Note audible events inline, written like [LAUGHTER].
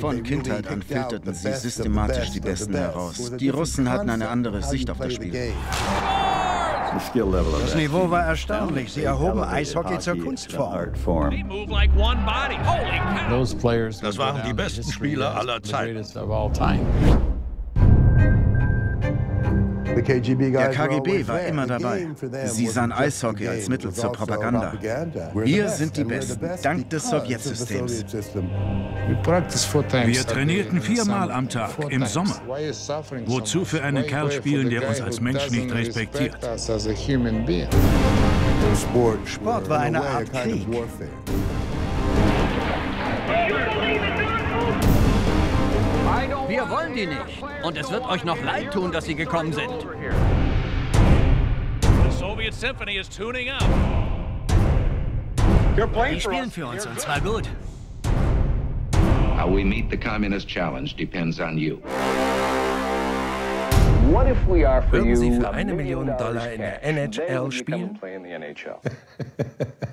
Von Kindheit an filterten sie systematisch die Besten heraus. Die Russen hatten eine andere Sicht auf das Spiel. Das Niveau war erstaunlich. Sie erhoben Eishockey zur Kunstform. Das waren die besten Spieler aller Zeiten. Der KGB war immer dabei. Sie sahen Eishockey als Mittel zur Propaganda. Wir sind die Besten, dank des Sowjetsystems. Wir trainierten viermal am Tag, im Sommer. Wozu für einen Kerl spielen, der uns als Mensch nicht respektiert? Sport war eine Art Krieg. Wollen die nicht. Und es wird euch noch leid tun, dass sie gekommen sind. Die spielen für uns und zwar gut. How we meet the communist challenge depends on you. Würden Sie für eine Million Dollar in der NHL spielen? [LAUGHS]